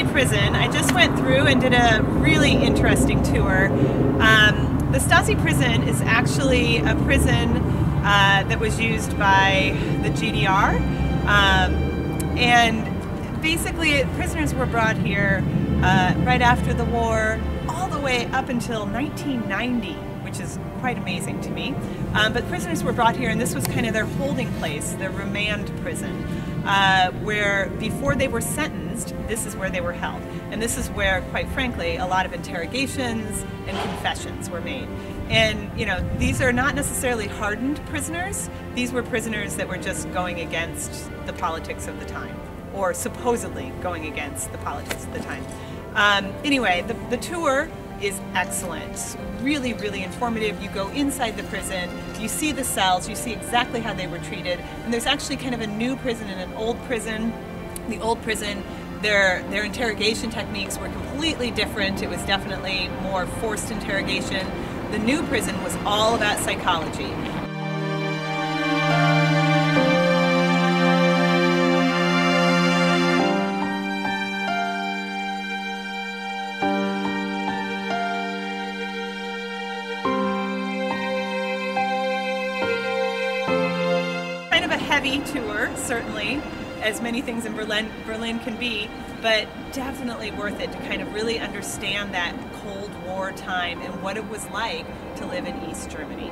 prison. I just went through and did a really interesting tour. Um, the Stasi prison is actually a prison uh, that was used by the GDR. Um, and basically, prisoners were brought here uh, right after the war, way up until 1990, which is quite amazing to me. Um, but prisoners were brought here, and this was kind of their holding place, their remand prison, uh, where before they were sentenced, this is where they were held. And this is where, quite frankly, a lot of interrogations and confessions were made. And, you know, these are not necessarily hardened prisoners. These were prisoners that were just going against the politics of the time, or supposedly going against the politics of the time. Um, anyway, the, the tour is excellent. Really, really informative. You go inside the prison, you see the cells, you see exactly how they were treated. And there's actually kind of a new prison and an old prison. The old prison their their interrogation techniques were completely different. It was definitely more forced interrogation. The new prison was all about psychology. Heavy tour, certainly as many things in Berlin, Berlin can be, but definitely worth it to kind of really understand that Cold War time and what it was like to live in East Germany.